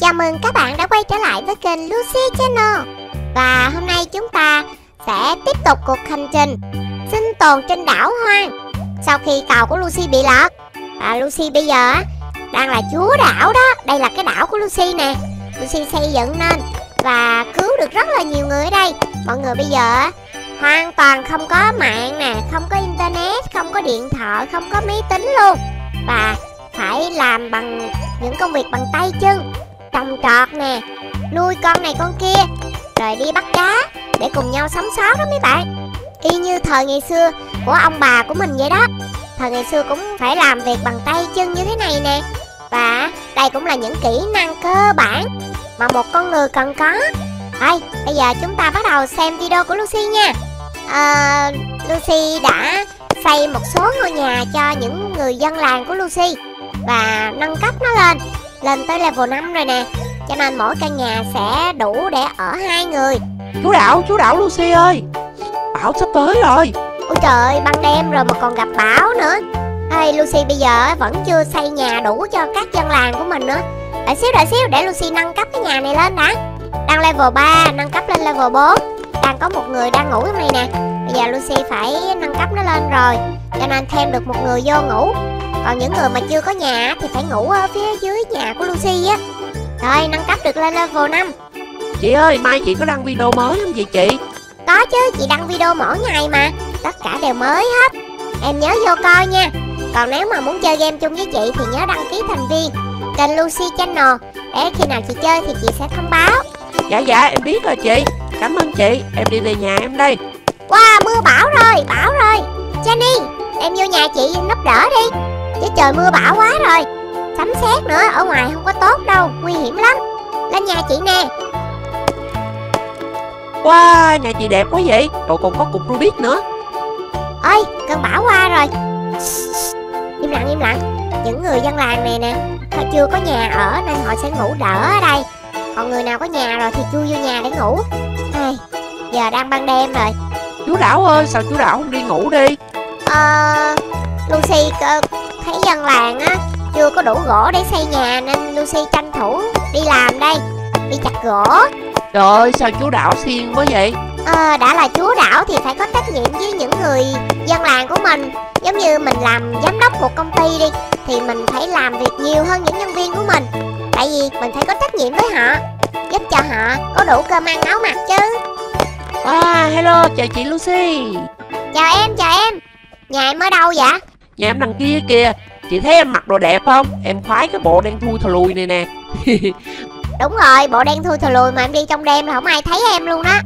Chào mừng các bạn đã quay trở lại với kênh Lucy Channel. Và hôm nay chúng ta sẽ tiếp tục cuộc hành trình sinh tồn trên đảo hoang Sau khi tàu của Lucy bị lật Và Lucy bây giờ đang là chúa đảo đó. Đây là cái đảo của Lucy nè. Lucy xây dựng nên Và cứu được rất là nhiều người ở đây. Mọi người bây giờ hoàn toàn không có mạng nè Không có internet, không có điện thoại, không có máy tính luôn. Và phải làm bằng những công việc bằng tay chân trồng trọt nè nuôi con này con kia rồi đi bắt cá để cùng nhau sống sót đó mấy bạn. Y như thời ngày xưa của ông bà của mình vậy đó. Thời ngày xưa cũng phải làm việc bằng tay chân như thế này nè. Và đây cũng là những kỹ năng cơ bản mà một con người cần có. Thôi, bây giờ chúng ta bắt đầu xem video của Lucy nha. À, Lucy đã xây một số ngôi nhà cho những người dân làng của Lucy Và nâng cấp nó lên lên tới level 5 rồi nè. Cho nên mỗi căn nhà sẽ đủ để ở hai người. Chú Đảo, chú Đảo Lucy ơi. Bão sắp tới rồi. Ôi trời ban đêm rồi mà còn gặp bão nữa. Ê Lucy bây giờ vẫn chưa xây nhà đủ cho các dân làng của mình nữa. Đợi xíu đợi xíu để Lucy nâng cấp cái nhà này lên đã. Đang level 3 nâng cấp lên level 4 Đang có một người đang ngủ trong này nè. Bây giờ Lucy phải nâng cấp nó lên rồi. Cho nên thêm được một người vô ngủ còn những người mà chưa có nhà thì phải ngủ ở phía dưới nhà của Lucy á. Rồi nâng cấp được lên level 5 Chị ơi mai chị có đăng video mới không vậy chị? Có chứ chị đăng video mỗi ngày mà. Tất cả đều mới hết. Em nhớ vô coi nha. Còn nếu mà muốn chơi game chung với chị thì nhớ đăng ký thành viên Kênh Lucy Channel. Để khi nào chị chơi thì chị sẽ thông báo. Dạ dạ em biết rồi chị. Cảm ơn chị. Em đi về nhà em đây. Wow mưa bão rồi bão rồi. Jenny em vô nhà chị núp đỡ đi Chứ trời mưa bão quá rồi. Sấm sét nữa ở ngoài không có tốt đâu Nguy hiểm lắm. Lên nhà chị nè. Wow nhà chị đẹp quá vậy. Rồi còn có cục Rubik nữa. Ơi cơn bão qua rồi. Im lặng im lặng. Những người dân làng này nè Họ chưa có nhà ở nên họ sẽ ngủ đỡ ở đây. Còn người nào có nhà rồi thì chui vô nhà để ngủ. Ai, Giờ đang ban đêm rồi. Chú Đảo ơi sao chú Đảo không đi ngủ đi? Ờ Lucy thấy dân làng á chưa có đủ gỗ để xây nhà nên Lucy tranh thủ đi làm đây đi chặt gỗ. Trời ơi sao chú đảo xiên quá vậy? Ờ đã là chúa đảo thì phải có trách nhiệm với những người dân làng của mình. Giống như mình làm giám đốc một công ty đi Thì mình phải làm việc nhiều hơn những nhân viên của mình. Tại vì mình phải có trách nhiệm với họ Giúp cho họ có đủ cơm ăn áo mặc chứ. À hello chào chị Lucy. Chào em chào em. Nhà em ở đâu vậy Nhà em đằng kia. Kìa Chị thấy em mặc đồ đẹp không? Em khoái cái bộ đen thui thò lùi này nè. Đúng rồi bộ đen thui thò lùi mà em đi trong đêm là không ai thấy em luôn đó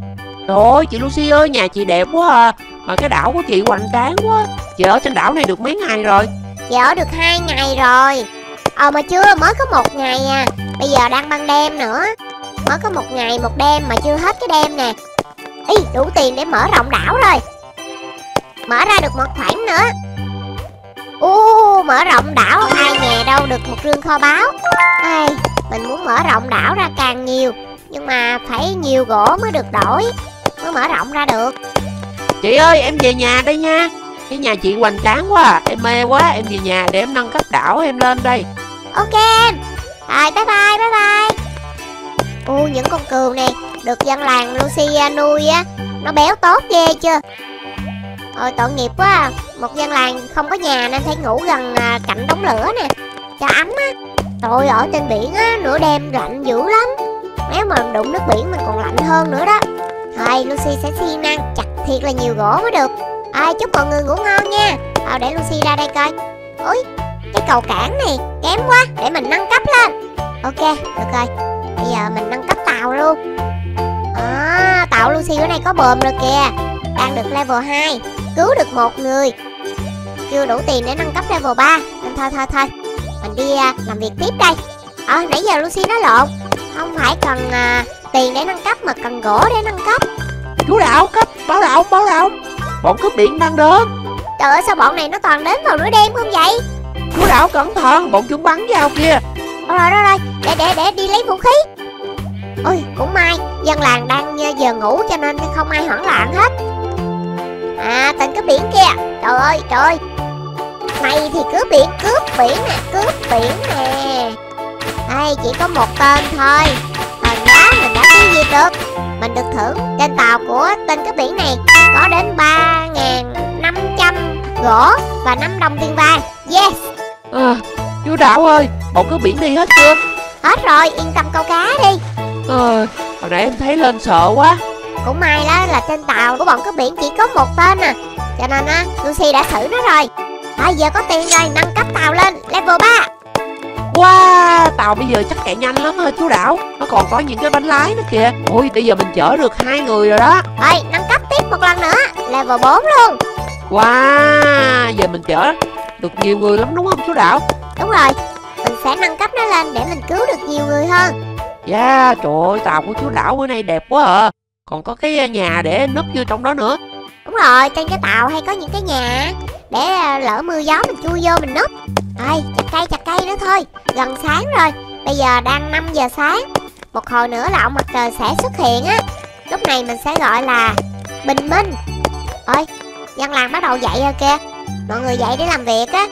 Trời ơi chị Lucy ơi nhà chị đẹp quá à. Mà cái đảo của chị hoành tráng quá. Chị ở trên đảo này được mấy ngày rồi? Chị ở được hai ngày rồi. Ờ mà chưa mới có một ngày à. Bây giờ đang ban đêm nữa. Mới có một ngày một đêm mà chưa hết cái đêm nè. Ý đủ tiền để mở rộng đảo rồi. Mở ra được một khoản nữa Ô, mở rộng đảo ai nhà đâu được một rương kho báu. Ai, Mình muốn mở rộng đảo ra càng nhiều Nhưng mà phải nhiều gỗ mới được đổi Mới mở rộng ra được. Chị ơi em về nhà đây nha. Cái nhà chị hoành tráng quá à. Em mê quá em về nhà để em nâng cấp đảo em lên đây. Ok em. Rồi bye bye bye bye. Ô những con cừu này Được dân làng Lucia nuôi á Nó béo tốt ghê chưa Ôi tội nghiệp quá à. Một dân làng không có nhà nên phải ngủ gần à, cạnh đống lửa nè. Cho ấm á. Tôi ở trên biển á nửa đêm lạnh dữ lắm. Nếu mà đụng nước biển mình còn lạnh hơn nữa đó. Thôi Lucy sẽ siêng năng chặt thiệt là nhiều gỗ mới được. Ai chúc mọi người ngủ ngon nha. Ờ để Lucy ra đây coi. Ôi cái cầu cảng này kém quá. Để mình nâng cấp lên. Ok được rồi. Bây giờ mình nâng cấp tàu luôn. À tàu Lucy bữa nay có bờm rồi kìa. Đang được level 2 cứu được một người. Chưa đủ tiền để nâng cấp level 3 nên thôi thôi thôi. Mình đi uh, làm việc tiếp đây. Ờ à, nãy giờ Lucy nói lộn. Không phải cần uh, tiền để nâng cấp mà cần gỗ để nâng cấp. Chú đạo cấp báo động báo động bọn cướp biển đang đến. Trời ơi sao bọn này nó toàn đến vào nửa đêm không vậy? Chú đạo cẩn thận bọn chúng bắn vào kia. Rồi rồi rồi. Để để để đi lấy vũ khí. Ôi. Cũng may dân làng đang giờ ngủ cho nên không ai hoảng loạn hết À tên cướp biển kia. Trời ơi trời ơi. Mày thì cướp biển cướp biển nè Cướp biển nè. Đây chỉ có một tên thôi. Hòn đá mình đã tiêu diệt được? Mình được thưởng trên tàu của tên cướp biển này. Có đến 3.500 gỗ và 5 đồng tiền vàng. Yes. À, Chú Đảo ơi Bọn cướp biển đi hết chưa? Hết rồi yên tâm câu cá đi. À, Hồi nãy em thấy lên sợ quá Cũng may đó là trên tàu của bọn cướp biển chỉ có một tên à. Cho nên á Lucy đã thử nó rồi. À giờ có tiền rồi nâng cấp tàu lên level 3 Wow, tàu bây giờ chắc chạy nhanh lắm hả chú Đảo? Nó còn có những cái bánh lái nữa kìa. Ôi, bây giờ mình chở được hai người rồi đó. Rồi nâng cấp tiếp một lần nữa Level 4 luôn. Wow, giờ mình chở được nhiều người lắm đúng không chú Đảo? Đúng rồi Mình sẽ nâng cấp nó lên để mình cứu được nhiều người hơn. Yeah, trời ơi, tàu của chú Đảo bữa nay đẹp quá à Còn có cái nhà để núp vô trong đó nữa. Đúng rồi, trên cái tàu hay có những cái nhà Để à, lỡ mưa gió mình chui vô mình núp. Rồi, chặt cây chặt cây nữa thôi Gần sáng rồi. Bây giờ đang 5 giờ sáng. Một hồi nữa là ông mặt trời sẽ xuất hiện á. Lúc này mình sẽ gọi là Bình minh. Ôi, dân làng bắt đầu dậy rồi kìa. Mọi người dậy để làm việc á.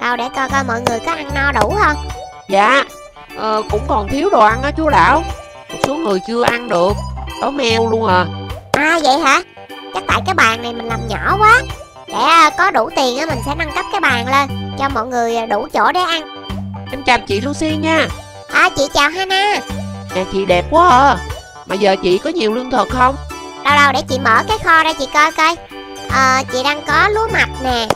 Đâu để coi coi mọi người có ăn no đủ không. Dạ, ờ, cũng còn thiếu đồ ăn á chú Đảo Một số người chưa ăn được Đói meo luôn à. À vậy hả? Chắc tại cái bàn này mình làm nhỏ quá. Để à, có đủ tiền á mình sẽ nâng cấp cái bàn lên Cho mọi người à, đủ chỗ để ăn. Em chào chị Lucy nha. À chị chào Hana. Nhà chị đẹp quá à. Mà giờ chị có nhiều lương thực không? Đâu đâu để chị mở cái kho ra chị coi coi. Ờ chị đang có lúa mạch nè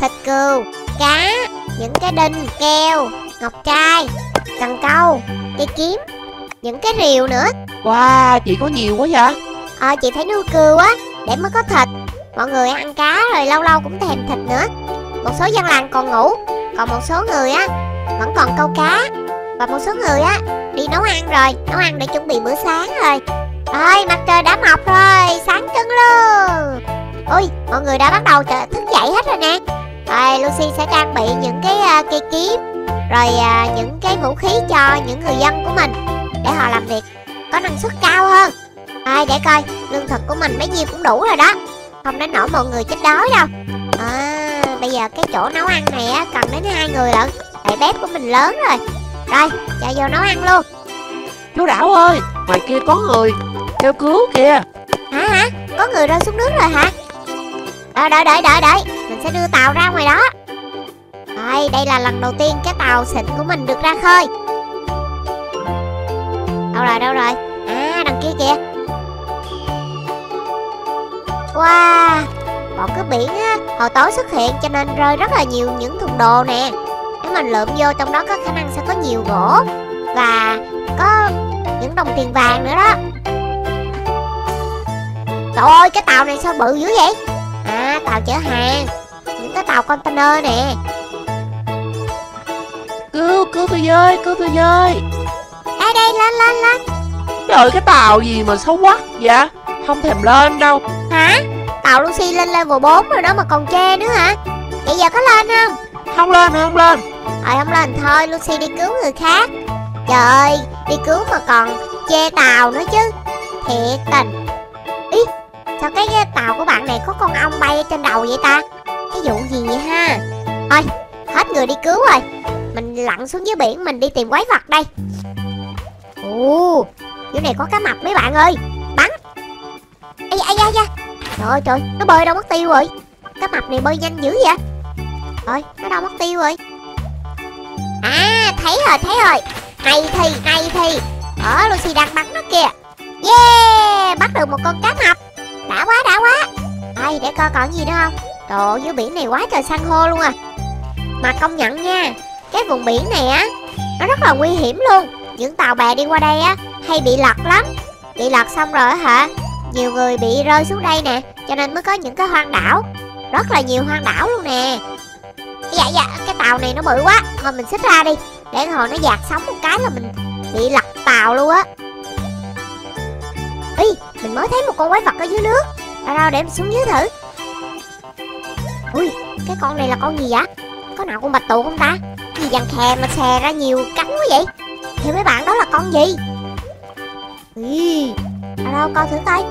Thịt cừu Cá Những cái đinh Keo Ngọc trai Cần câu Cây kiếm Những cái rìu nữa. Wow, chị có nhiều quá vậy? Ờ chị phải nuôi cừu á Để mới có thịt. Mọi người ăn cá rồi lâu lâu cũng thèm thịt nữa. Một số dân làng còn ngủ Còn một số người á Vẫn còn câu cá. Và một số người á Đi nấu ăn rồi Nấu ăn để chuẩn bị bữa sáng rồi. Ơi mặt trời đã mọc rồi Sáng trưng luôn Ôi mọi người đã bắt đầu thức dậy hết rồi nè. Rồi Lucy sẽ trang bị những cái à, cây kiếm Rồi à, những cái vũ khí cho những người dân của mình Để họ làm việc có năng suất cao hơn. Rồi để coi lương thực của mình mấy nhiêu cũng đủ rồi đó. Không đến nỗi mọi người chết đói đâu. À bây giờ cái chỗ nấu ăn này á cần đến hai người lận. Tại bếp của mình lớn rồi. Rồi cho vô nấu ăn luôn. Chú Đảo ơi, ngoài kia có người. Kêu cứu kìa. Hả hả? Có người rơi xuống nước rồi hả? Đợi đợi đợi đợi đợi. Mình sẽ đưa tàu ra ngoài đó. Rồi đây là lần đầu tiên cái tàu xịn của mình được ra khơi Đâu rồi đâu rồi? À đằng kia kìa. Wow Bọn cướp biển á Hồi tối xuất hiện cho nên rơi rất là nhiều những thùng đồ nè. Nếu mình lượm vô trong đó có khả năng sẽ có nhiều gỗ Và có những đồng tiền vàng nữa đó. Trời ơi cái tàu này sao bự dữ vậy? À tàu chở hàng Những cái tàu container nè. Cứu, cứu tôi với, cứu tôi với. Đây đây lên lên lên. Trời cái tàu gì mà xấu quá vậy? Không thèm lên đâu. Hả? Tàu Lucy lên level 4 rồi đó mà còn chê nữa hả? Vậy giờ có lên không? Không lên, không lên. Rồi không lên. Thôi Lucy đi cứu người khác. Trời ơi đi cứu mà còn chê tàu nữa chứ. Thiệt tình. Ý sao cái, cái tàu của bạn này có con ong bay ở trên đầu vậy ta? Cái vụ gì vậy ha? Thôi hết người đi cứu rồi. Mình lặn xuống dưới biển mình đi tìm quái vật đây Ồ Dưới này có cá mập mấy bạn ơi. Bắn. Ây da, ây da, da Trời ơi trời nó bơi đâu mất tiêu rồi. Cá mập này bơi nhanh dữ vậy? Rồi nó đâu mất tiêu rồi? À thấy rồi thấy rồi. Này thì này thì Ở Lucy đang bắn nó kìa. Yeah Bắt được một con cá mập. Đã quá đã quá. Đây để coi còn gì nữa không? Trời dưới biển này quá trời san hô luôn à. Mà công nhận nha Cái vùng biển này á Nó rất là nguy hiểm luôn. Những tàu bè đi qua đây á, Hay bị lật lắm. Bị lật xong rồi hả? Nhiều người bị rơi xuống đây nè, Cho nên mới có những cái hoang đảo. Rất là nhiều hoang đảo luôn nè. Dạ dạ cái tàu này nó bự quá. Thôi mình xích ra đi, Để hồi nó dạt sóng một cái là mình bị lật tàu luôn á. Ý mình mới thấy một con quái vật ở dưới nước. Đâu đâu để mình xuống dưới thử. Ui, cái con này là con gì vậy? Có nào con bạch tuộc không ta? Gì dằn khè mà xè ra nhiều cắn quá vậy? Thì mấy bạn đó là con gì? Ý Đâu đâu coi thử coi.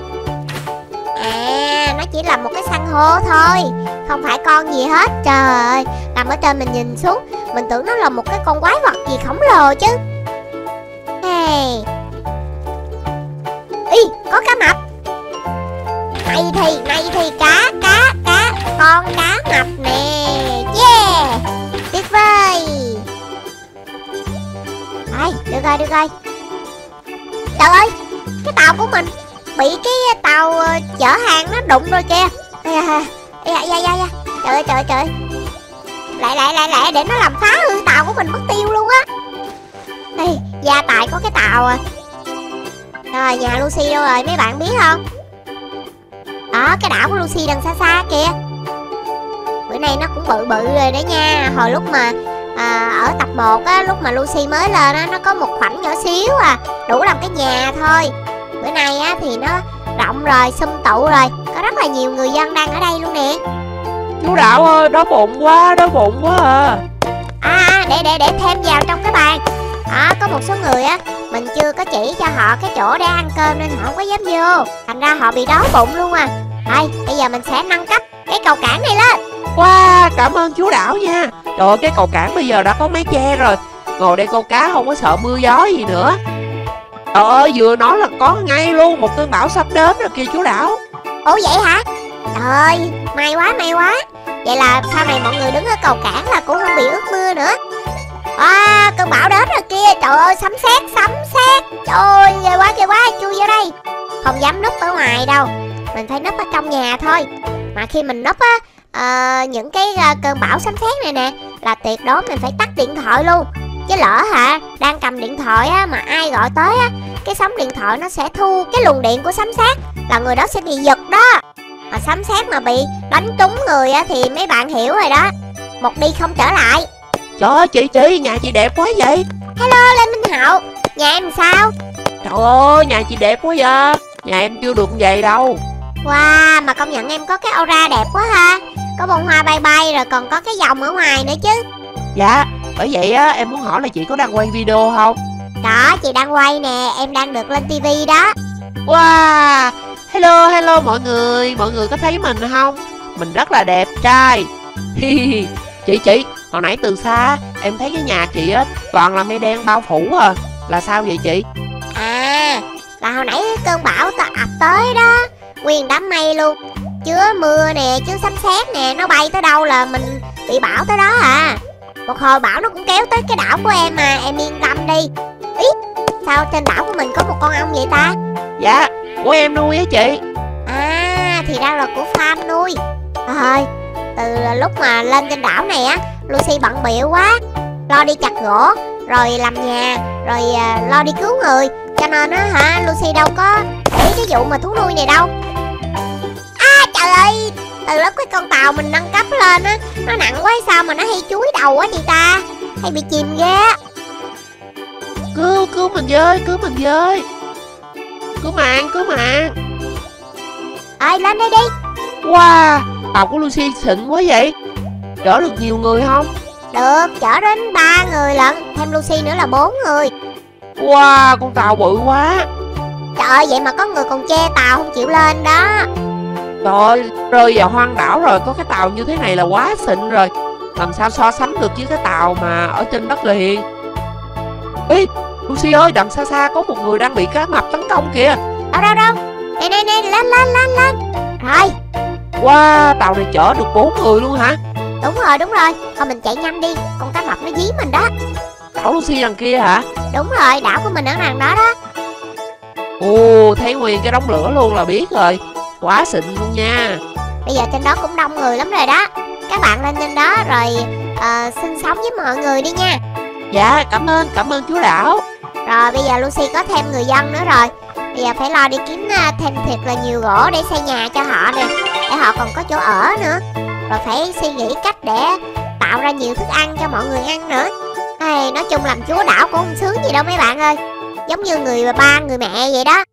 À nó chỉ là một cái san hô thôi Không phải con gì hết Trời. Ơi Nằm ở trên mình nhìn xuống Mình tưởng nó là một cái con quái vật gì khổng lồ chứ. Hey. Ý, có cá mập. Này thì, này thì cá, cá, cá Con cá mập nè. Yeah. Rồi, được rồi, được rồi. Trời ơi, cái tàu của mình Bị cái tàu ờ, chở hàng nó đụng rồi kìa. Ê da, ê da, da, da. Trời ơi, trời ơi, trời. Lại, lại, lại, lại để nó làm phá hư tàu của mình mất tiêu luôn á. Đây gia tài có cái tàu à. Rồi, nhà Lucy đâu rồi, mấy bạn biết không? Đó, cái đảo của Lucy đằng xa xa kìa. Bữa nay nó cũng bự bự rồi đó nha. Hồi lúc mà à, ở tập 1 á, lúc mà Lucy mới lên á, nó có một khoảnh nhỏ xíu à Đủ làm cái nhà thôi. Bữa nay á, thì nó rộng rồi, sum tụ rồi Có rất là nhiều người dân đang ở đây luôn nè. Chú Đạo ơi, đói bụng quá, đói bụng quá à. À, để để để thêm vào trong cái bàn. Đó, có một số người á Mình chưa có chỉ cho họ cái chỗ để ăn cơm Nên họ không có dám vô. Thành ra họ bị đói bụng luôn à. Thôi, bây giờ mình sẽ nâng cấp cái cầu cảng này lên Wow, cảm ơn chú Đảo nha. Trời ơi, cái cầu cảng bây giờ đã có mái che rồi. Ngồi đây câu cá không có sợ mưa gió gì nữa. Trời ơi, vừa nói là có ngay luôn Một cơn bão sắp đến rồi kìa chú Đảo. Ủa vậy hả? Trời ơi, may quá, may quá. Vậy là sau này mọi người đứng ở cầu cảng là cũng không bị ướt mưa nữa. À, cơn bão đến rồi kia Trời ơi, sấm sét, sấm sét. Trời ơi, ghê quá, ghê quá, chui vô đây. Không dám núp ở ngoài đâu. Mình phải núp ở trong nhà thôi. Mà khi mình núp á ờ, Những cái ờ, cơn bão sấm sét này nè Là tuyệt đối mình phải tắt điện thoại luôn. Chứ lỡ hả, đang cầm điện thoại á Mà ai gọi tới á Cái sóng điện thoại nó sẽ thu cái luồng điện của sấm sét Là người đó sẽ bị giật đó. Mà sấm sét mà bị đánh trúng người á thì mấy bạn hiểu rồi đó. Một đi không trở lại. Trời ơi, chị chị, nhà chị đẹp quá vậy. Hello lê minh hậu. Nhà em sao? Trời ơi, nhà chị đẹp quá vậy. Nhà em chưa được vậy đâu wow mà công nhận em có cái aura đẹp quá ha có bông hoa bay bay rồi còn có cái vòng ở ngoài nữa chứ Dạ, bởi vậy á, em muốn hỏi là chị có đang quay video không đó chị đang quay nè em đang được lên tivi đó Wow, hello hello mọi người, mọi người có thấy mình không? Mình rất là đẹp trai. Chị chị, hồi nãy từ xa em thấy cái nhà chị á toàn là mây đen bao phủ à. Là sao vậy chị? à là hồi nãy cơn bão ta ập tới đó nguyên đám mây luôn. Chứa mưa nè chứa sấm sét nè nó bay tới đâu là mình bị bão tới đó à. Một hồi bão nó cũng kéo tới cái đảo của em mà em yên tâm đi. Ý sao trên đảo của mình có một con ong vậy ta? Dạ, của em nuôi á chị. à thì ra là của farm nuôi. Thôi từ lúc mà lên trên đảo này á lucy bận bịu quá. Lo đi chặt gỗ rồi làm nhà rồi à, lo đi cứu người cho nên á hả lucy đâu có để ý cái vụ mà thú nuôi này đâu à trời ơi từ lúc cái con tàu mình nâng cấp lên á nó nặng quá sao mà nó hay chuối đầu quá chị ta hay bị chìm ghê Cứu, cứu mình với, cứu mình với. Cứu mạng, cứu mạng. ơi lên đây đi Wow, tàu của Lucy xịn quá vậy. Chở được nhiều người không? được chở đến ba người lận thêm lucy nữa là bốn người Wow, con tàu bự quá. trời ơi vậy mà có người còn che tàu không chịu lên đó. Trời ơi, rơi vào hoang đảo rồi, có cái tàu như thế này là quá xịn rồi. Làm sao so sánh được với cái tàu mà ở trên đất liền? Ê, Lucy ơi, đằng xa xa có một người đang bị cá mập tấn công kìa. Đâu đâu đâu? Nè nè nè lên lên lên lên. Rồi. Wow, tàu này chở được bốn người luôn hả? Đúng rồi đúng rồi. Thôi mình chạy nhanh đi. Con cá mập nó dí mình đó Đảo Lucy đằng kia hả? Đúng rồi đảo của mình ở đằng đó đó. Ồ, thấy nguyên cái đống lửa luôn là biết rồi. Quá xịn luôn nha. Bây giờ trên đó cũng đông người lắm rồi đó. Các bạn lên trên đó rồi ờ, sinh sống với mọi người đi nha. Dạ, cảm ơn, cảm ơn chú đảo. Rồi bây giờ lucy có thêm người dân nữa rồi. Bây giờ phải lo đi kiếm à, thêm thiệt là nhiều gỗ để xây nhà cho họ nè để họ còn có chỗ ở nữa. Rồi phải suy nghĩ cách để tạo ra nhiều thức ăn cho mọi người ăn nữa Ê, nói chung làm chúa đảo cũng không sướng gì đâu mấy bạn ơi. Giống như người ba người mẹ vậy đó.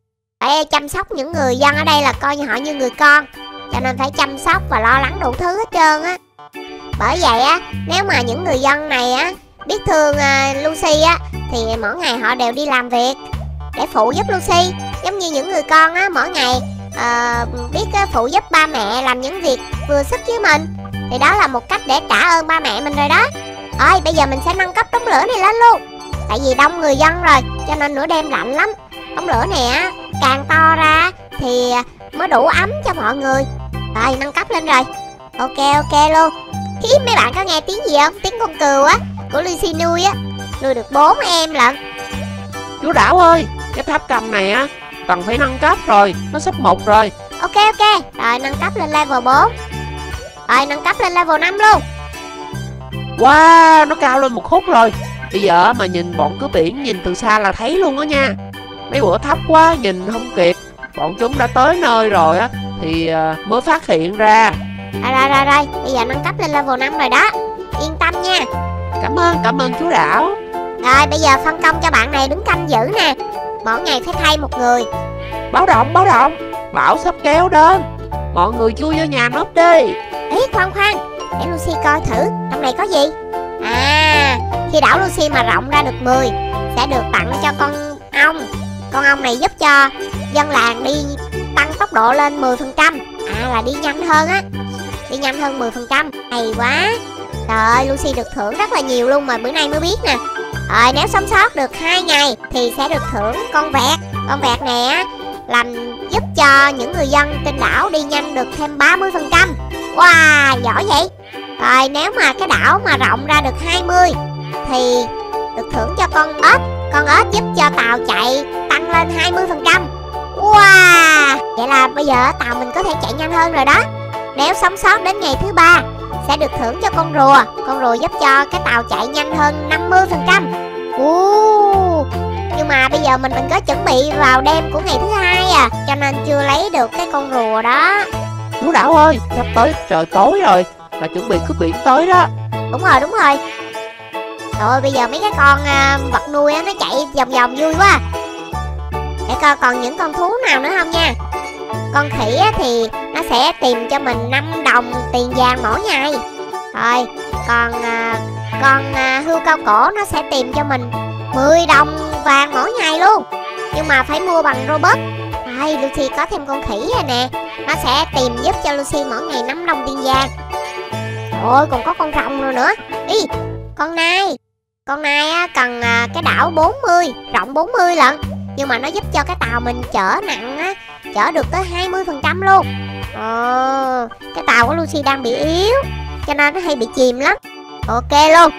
Phải chăm sóc những người dân ở đây là coi như họ như người con. Cho nên phải chăm sóc và lo lắng đủ thứ hết trơn á. Bởi vậy á nếu mà những người dân này á biết thương à, lucy á thì mỗi ngày họ đều đi làm việc để phụ giúp lucy. Giống như những người con á mỗi ngày uh, biết phụ giúp ba mẹ làm những việc vừa sức với mình. Thì đó là một cách để trả ơn ba mẹ mình rồi đó rồi bây giờ mình sẽ nâng cấp đống lửa này lên luôn. Tại vì đông người dân rồi Cho nên nửa đêm lạnh lắm. Đống lửa này á càng to ra Thì mới đủ ấm cho mọi người. Rồi nâng cấp lên rồi. Ok ok luôn. Khi mấy bạn có nghe tiếng gì không? Tiếng con cừu á Của Lucy nuôi á. Nuôi được bốn em lận. Chú Đảo ơi Cái tháp cầm này á Cần phải nâng cấp rồi Nó sắp một rồi. Ok ok. Rồi nâng cấp lên level 4 Rồi nâng cấp lên level 5 luôn Wow Nó cao lên một khúc rồi. Bây giờ mà nhìn bọn cướp biển Nhìn từ xa là thấy luôn đó nha. Mấy bữa thấp quá nhìn không kịp. Bọn chúng đã tới nơi rồi á Thì à, mới phát hiện ra. Rồi rồi rồi rồi. Bây giờ nâng cấp lên level 5 rồi đó. Yên tâm nha. Cảm ơn cảm ơn chú Đảo Rồi bây giờ phân công cho bạn này đứng canh giữ nè. Mỗi ngày phải thay một người. Báo động báo động. Bão sắp kéo đến. Mọi người chui vô nhà núp đi. Ý khoan khoan để Lucy coi thử, Trong này có gì? À Khi đảo Lucy mà rộng ra được 10 Sẽ được tặng cho con ong Con ong này giúp cho dân làng đi tăng tốc độ lên 10% À là đi nhanh hơn á. Đi nhanh hơn 10% Hay quá. Trời ơi, Lucy được thưởng rất là nhiều luôn mà bữa nay mới biết nè. Rồi, nếu sống sót được 2 ngày Thì sẽ được thưởng con vẹt. Con vẹt này á Làm giúp cho những người dân trên đảo đi nhanh được thêm 30% Wow, giỏi vậy. Rồi nếu mà cái đảo mà rộng ra được 20 Thì được thưởng cho con ếch. Con ếch giúp cho tàu chạy tăng lên 20% Wow! Vậy là bây giờ tàu mình có thể chạy nhanh hơn rồi đó. Nếu sống sót đến ngày thứ ba Sẽ được thưởng cho con rùa. Con rùa giúp cho cái tàu chạy nhanh hơn 50% Ồ, Nhưng mà bây giờ mình mình có chuẩn bị vào đêm của ngày thứ hai à Cho nên chưa lấy được cái con rùa đó. Chú Đảo ơi Sắp tới trời tối rồi. Là chuẩn bị cướp biển tới đó. Đúng rồi đúng rồi. Rồi bây giờ mấy cái con à, vật nuôi á nó chạy vòng vòng vui quá. Để coi còn những con thú nào nữa không nha. Con khỉ á thì nó sẽ tìm cho mình 5 đồng tiền vàng mỗi ngày. Rồi còn uh, con uh, hươu cao cổ nó sẽ tìm cho mình 10 đồng vàng mỗi ngày luôn. Nhưng mà phải mua bằng robot. Ai, Lucy có thêm con khỉ rồi nè. Nó sẽ tìm giúp cho Lucy mỗi ngày 5 đồng tiền vàng. Ôi còn có con rồng rồi nữa? Ý con nai Con nai á, cần à, cái đảo 40 Rộng 40 lận. Nhưng mà nó giúp cho cái tàu mình chở nặng á Chở được tới 20% luôn. Ờ Cái tàu của Lucy đang bị yếu Cho nên nó hay bị chìm lắm. Ok luôn.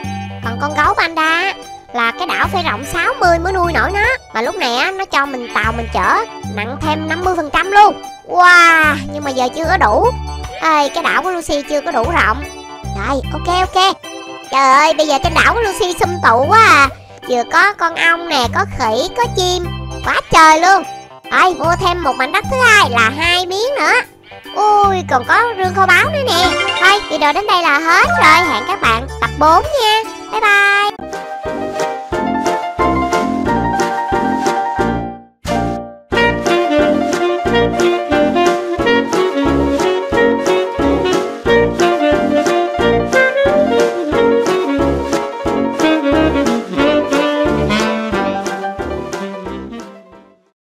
Còn con gấu panda là cái đảo phải rộng 60 mới nuôi nổi nó. Mà lúc này á, nó cho mình tàu mình chở nặng thêm 50% luôn. Wow Nhưng mà giờ chưa có đủ. Ê, cái đảo của Lucy chưa có đủ rộng. Rồi, ok ok. Trời ơi, bây giờ trên đảo của Lucy sum tụ quá à. Vừa có con ong nè, Có khỉ, có chim. Quá trời luôn. Rồi, mua thêm một mảnh đất thứ hai là hai miếng nữa. Ui, còn có rương kho báu nữa nè. Thôi, video đến đây là hết rồi. Hẹn các bạn tập 4 nha. Bye bye.